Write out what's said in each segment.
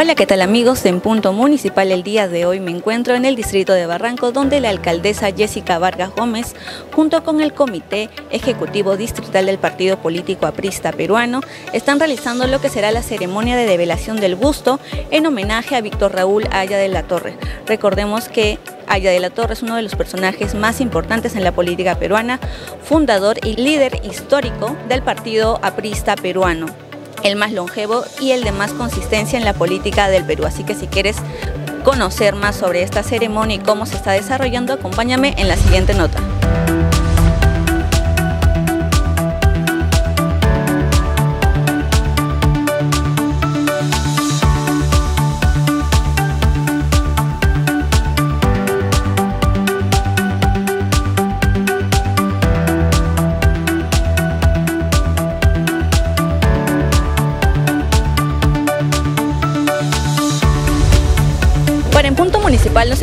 Hola, ¿qué tal amigos? En Punto Municipal el día de hoy me encuentro en el distrito de Barranco donde la alcaldesa Jessica Vargas Gómez junto con el Comité Ejecutivo Distrital del Partido Político Aprista Peruano están realizando lo que será la ceremonia de develación del busto en homenaje a Víctor Raúl Aya de la Torre. Recordemos que Aya de la Torre es uno de los personajes más importantes en la política peruana, fundador y líder histórico del Partido Aprista Peruano el más longevo y el de más consistencia en la política del Perú. Así que si quieres conocer más sobre esta ceremonia y cómo se está desarrollando, acompáñame en la siguiente nota.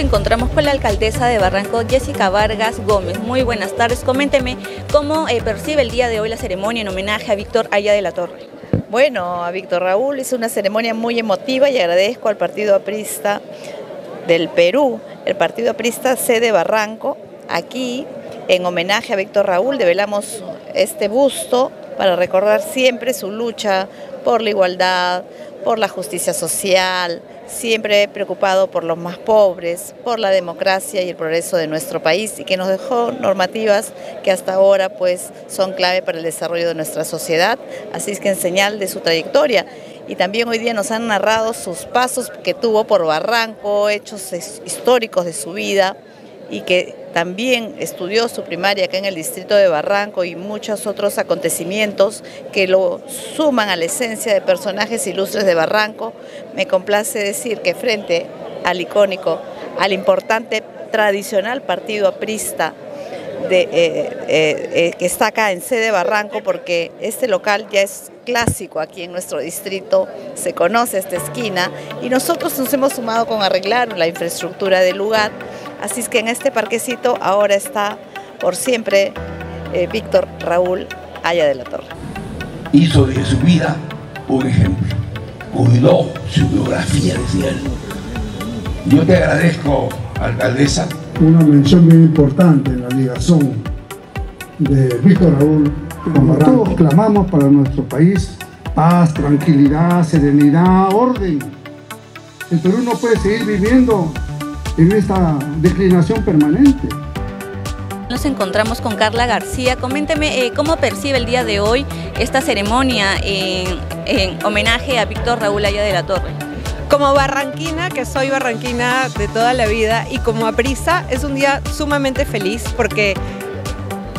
Encontramos con la alcaldesa de Barranco, Jessica Vargas Gómez. Muy buenas tardes. Coménteme cómo eh, percibe el día de hoy la ceremonia en homenaje a Víctor Aya de la Torre. Bueno, a Víctor Raúl es una ceremonia muy emotiva y agradezco al Partido Aprista del Perú, el Partido Aprista sede Barranco. Aquí, en homenaje a Víctor Raúl, develamos este busto para recordar siempre su lucha por la igualdad, por la justicia social, siempre preocupado por los más pobres, por la democracia y el progreso de nuestro país y que nos dejó normativas que hasta ahora pues son clave para el desarrollo de nuestra sociedad, así es que en señal de su trayectoria. Y también hoy día nos han narrado sus pasos que tuvo por Barranco, hechos históricos de su vida y que también estudió su primaria acá en el distrito de Barranco y muchos otros acontecimientos que lo suman a la esencia de personajes ilustres de Barranco. Me complace decir que frente al icónico, al importante tradicional partido aprista eh, eh, eh, que está acá en sede Barranco porque este local ya es clásico aquí en nuestro distrito, se conoce esta esquina y nosotros nos hemos sumado con arreglar la infraestructura del lugar Así es que en este parquecito ahora está por siempre eh, Víctor Raúl Aya de la Torre. Hizo de su vida un ejemplo, cuidó su biografía, decía él. Yo te agradezco, alcaldesa. Una mención muy importante en la ligación de Víctor Raúl con Todos clamamos para nuestro país paz, tranquilidad, serenidad, orden. El Perú no puede seguir viviendo en esta declinación permanente. Nos encontramos con Carla García. Coménteme eh, cómo percibe el día de hoy esta ceremonia en, homenaje a Víctor Raúl Aya de la Torre. Como barranquina, que soy barranquina de toda la vida, y como aprisa, es un día sumamente feliz porque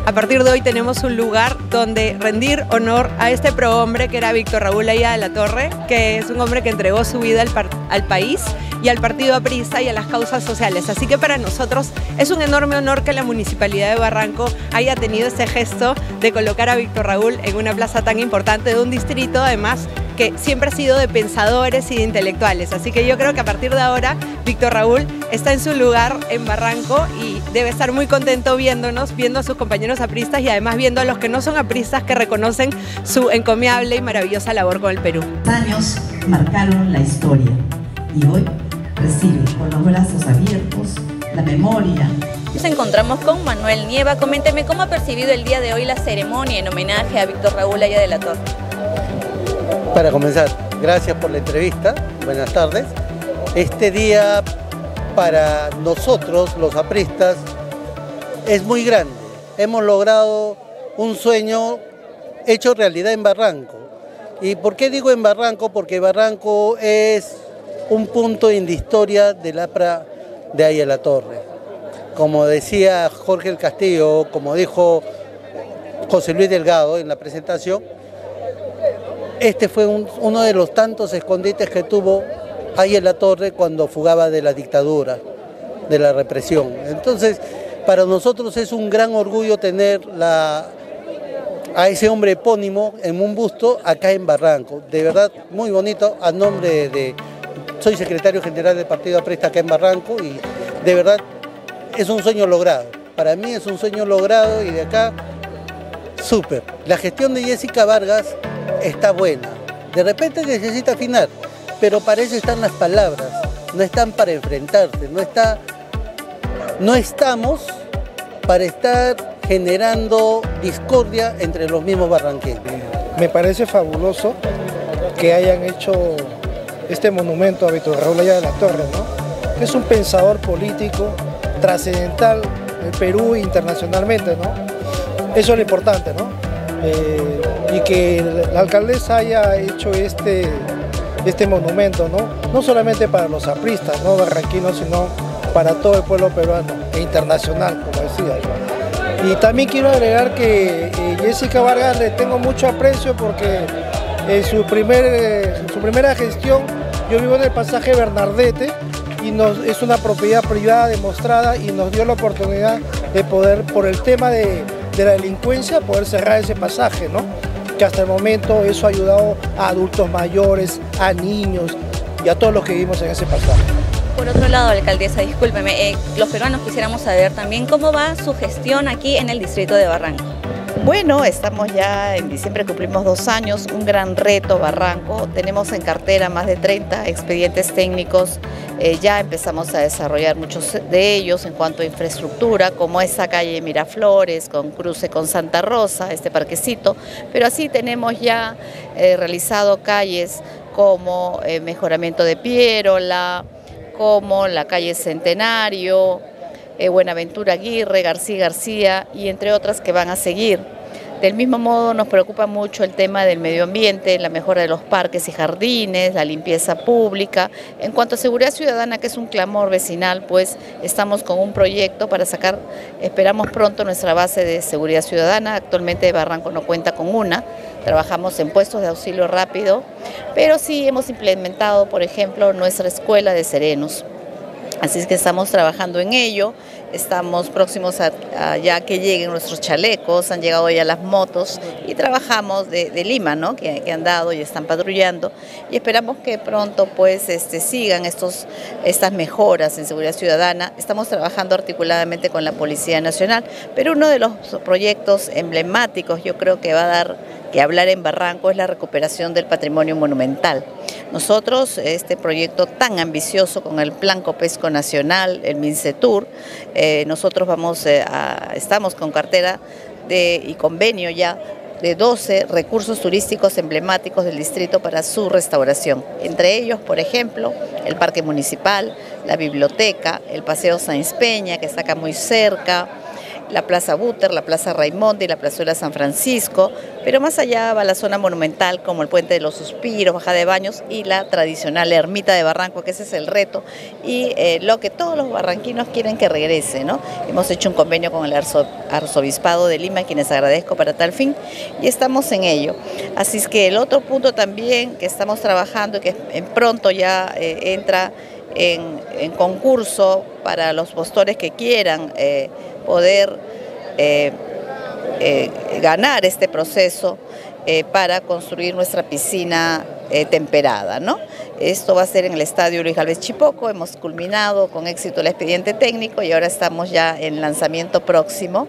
a partir de hoy tenemos un lugar donde rendir honor a este prohombre que era Víctor Raúl Aya de la Torre, que es un hombre que entregó su vida al, al país y al partido Aprisa y a las causas sociales. Así que para nosotros es un enorme honor que la Municipalidad de Barranco haya tenido ese gesto de colocar a Víctor Raúl en una plaza tan importante de un distrito, además que siempre ha sido de pensadores y de intelectuales. Así que yo creo que a partir de ahora Víctor Raúl está en su lugar en Barranco y debe estar muy contento viéndonos, viendo a sus compañeros apristas y además viendo a los que no son apristas que reconocen su encomiable y maravillosa labor con el Perú. Años marcaron la historia y hoy recibe con los brazos abiertos la memoria. Nos encontramos con Manuel Nieva. Coménteme cómo ha percibido el día de hoy la ceremonia en homenaje a Víctor Raúl Aya de la Torre. Para comenzar, gracias por la entrevista. Buenas tardes. Este día para nosotros, los apristas, es muy grande. Hemos logrado un sueño hecho realidad en Barranco. ¿Y por qué digo en Barranco? Porque Barranco es un punto en historia del APRA de ahí la Torre. Como decía Jorge el Castillo, como dijo José Luis Delgado en la presentación, este fue uno de los tantos escondites que tuvo ahí en la Torre cuando fugaba de la dictadura, de la represión. Entonces, para nosotros es un gran orgullo tener a ese hombre epónimo en un busto acá en Barranco. De verdad, muy bonito, a nombre de soy secretario general del Partido Aprista acá en Barranco y de verdad es un sueño logrado. Para mí es un sueño logrado y de acá, súper. La gestión de Jessica Vargas está buena. De repente necesita afinar, pero para eso están las palabras, no están para enfrentarse, no, está, no estamos para estar generando discordia entre los mismos barranqueños. Me parece fabuloso que hayan hecho este monumento a Víctor Raúl Allá de la Torre, ¿no? es un pensador político trascendental en Perú internacionalmente. ¿no? Eso es lo importante, ¿no? Eh, y que la alcaldesa haya hecho este, este monumento, ¿no? no solamente para los apristas, ¿no? barranquinos, sino para todo el pueblo peruano e internacional, como decía. Y también quiero agregar que eh, Jessica Vargas le tengo mucho aprecio porque en su, primer, eh, su primera gestión yo vivo en el pasaje Bernardete y nos, es una propiedad privada demostrada y nos dio la oportunidad de poder, por el tema de, de la delincuencia, poder cerrar ese pasaje, ¿no? que hasta el momento eso ha ayudado a adultos mayores, a niños y a todos los que vivimos en ese pasaje. Por otro lado, alcaldesa, discúlpeme, eh, los peruanos quisiéramos saber también cómo va su gestión aquí en el distrito de Barranco. Bueno, estamos ya en diciembre, cumplimos dos años, un gran reto Barranco. Tenemos en cartera más de 30 expedientes técnicos. Eh, ya empezamos a desarrollar muchos de ellos en cuanto a infraestructura, como esa calle Miraflores, con cruce con Santa Rosa, este parquecito. Pero así tenemos ya eh, realizado calles como eh, mejoramiento de Pierola, como la calle Centenario, Buenaventura Aguirre, García García y entre otras que van a seguir. Del mismo modo nos preocupa mucho el tema del medio ambiente, la mejora de los parques y jardines, la limpieza pública. En cuanto a seguridad ciudadana, que es un clamor vecinal, pues estamos con un proyecto para sacar, esperamos pronto nuestra base de seguridad ciudadana. Actualmente Barranco no cuenta con una, trabajamos en puestos de auxilio rápido, pero sí hemos implementado, por ejemplo, nuestra escuela de serenos. Así es que estamos trabajando en ello, estamos próximos a, ya que lleguen nuestros chalecos, han llegado ya las motos y trabajamos de, Lima, ¿no? Que, han dado y están patrullando y esperamos que pronto pues este, sigan estos, estas mejoras en seguridad ciudadana. Estamos trabajando articuladamente con la Policía Nacional, pero uno de los proyectos emblemáticos yo creo que va a dar que hablar en Barranco es la recuperación del patrimonio monumental. Nosotros, este proyecto tan ambicioso con el Plan Copesco Nacional, el MINCETUR, eh, nosotros vamos eh, a, estamos con cartera de, y convenio ya de 12 recursos turísticos emblemáticos del distrito para su restauración. Entre ellos, por ejemplo, el Parque Municipal, la Biblioteca, el Paseo Sáenz Peña, que está acá muy cerca, la Plaza Buter, la Plaza Raimonde y la Plazuela San Francisco, pero más allá va la zona monumental como el Puente de los Suspiros, Baja de Baños y la tradicional Ermita de Barranco, que ese es el reto y eh, lo que todos los barranquinos quieren que regrese. ¿no? Hemos hecho un convenio con el Arzobispado de Lima, quienes agradezco para tal fin, y estamos en ello. Así es que el otro punto también que estamos trabajando y que en pronto ya eh, entra en, concurso para los postores que quieran eh, poder eh, eh, ganar este proceso eh, para construir nuestra piscina temperada. ¿no? Esto va a ser en el Estadio Luis Galvez Chipoco, hemos culminado con éxito el expediente técnico y ahora estamos ya en lanzamiento próximo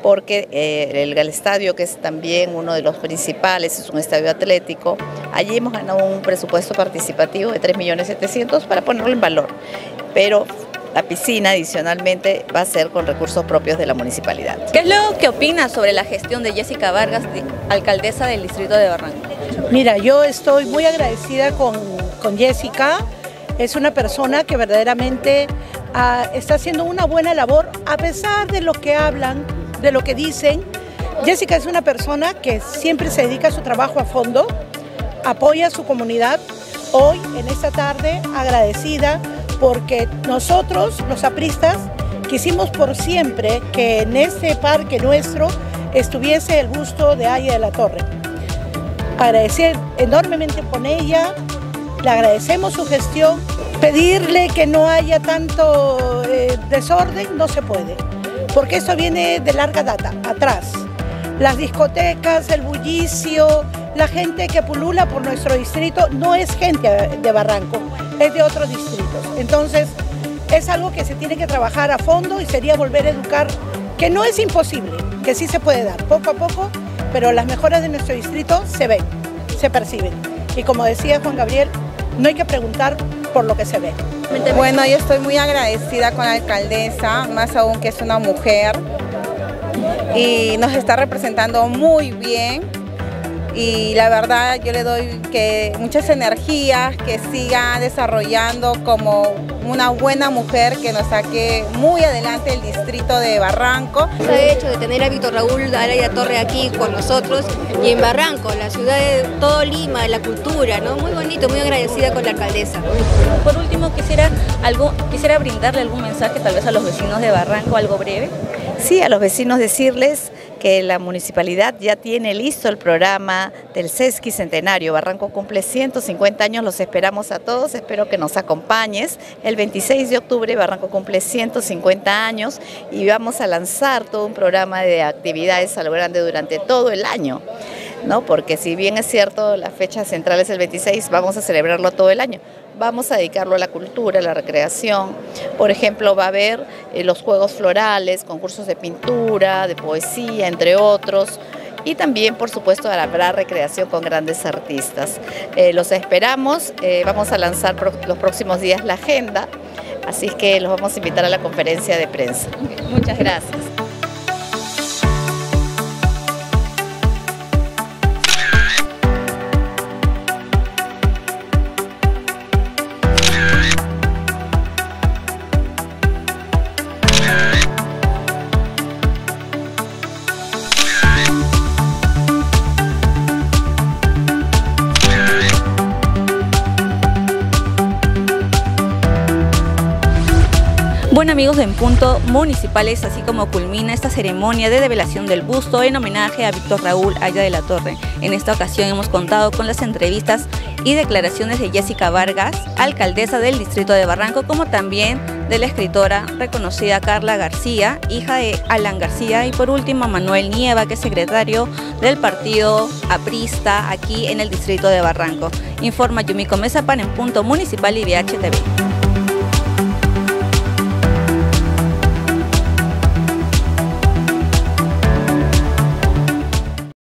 porque el, el, estadio, que es también uno de los principales, es un estadio atlético, allí hemos ganado un presupuesto participativo de 3.700.000 para ponerlo en valor, pero la piscina adicionalmente va a ser con recursos propios de la municipalidad. ¿Qué es lo que opina sobre la gestión de Jessica Vargas, alcaldesa del distrito de Barranco? Mira, yo estoy muy agradecida con, Jessica. Es una persona que verdaderamente ah, está haciendo una buena labor a pesar de lo que hablan, de lo que dicen. Jessica es una persona que siempre se dedica a su trabajo a fondo, apoya a su comunidad. Hoy, en esta tarde, agradecida porque nosotros, los apristas, quisimos por siempre que en este parque nuestro estuviese el gusto de Aya de la Torre. Agradecer enormemente con ella, le agradecemos su gestión, pedirle que no haya tanto eh, desorden no se puede, porque esto viene de larga data, atrás. Las discotecas, el bullicio, la gente que pulula por nuestro distrito no es gente de Barranco, es de otros distritos. Entonces, es algo que se tiene que trabajar a fondo y sería volver a educar, que no es imposible, que sí se puede dar, poco a poco, pero las mejoras de nuestro distrito se ven, se perciben. Y como decía Juan Gabriel, no hay que preguntar por lo que se ve. Bueno, yo estoy muy agradecida con la alcaldesa, más aún que es una mujer, y nos está representando muy bien y la verdad yo le doy que muchas energías, que siga desarrollando como una buena mujer que nos saque muy adelante el distrito de Barranco. Se ha hecho de tener a Víctor Raúl Araya Torre aquí con nosotros y en Barranco, la ciudad de todo Lima, la cultura, ¿no? Muy bonito, muy agradecida con la alcaldesa. Por último, quisiera, algo, quisiera brindarle algún mensaje tal vez a los vecinos de Barranco, algo breve. Sí, a los vecinos decirles la municipalidad ya tiene listo el programa del SESCI Centenario. Barranco cumple 150 años, los esperamos a todos, espero que nos acompañes. El 26 de octubre Barranco cumple 150 años y vamos a lanzar todo un programa de actividades a lo grande durante todo el año. ¿no? Porque si bien es cierto, la fecha central es el 26, vamos a celebrarlo todo el año. Vamos a dedicarlo a la cultura, a la recreación. Por ejemplo, va a haber eh, los juegos florales, concursos de pintura, de poesía, entre otros. Y también, por supuesto, habrá recreación con grandes artistas. Eh, los esperamos, eh, vamos a lanzar los próximos días la agenda, así que los vamos a invitar a la conferencia de prensa. Muchas gracias. Bueno amigos de En Punto Municipales, así como culmina esta ceremonia de develación del busto en homenaje a Víctor Raúl Aya de la Torre. En esta ocasión hemos contado con las entrevistas y declaraciones de Jessica Vargas, alcaldesa del distrito de Barranco, como también de la escritora reconocida Carla García, hija de Alan García, y por último Manuel Nieva, que es secretario del partido aprista aquí en el distrito de Barranco. Informa Yumiko Mesa para En Punto Municipal y VHTV.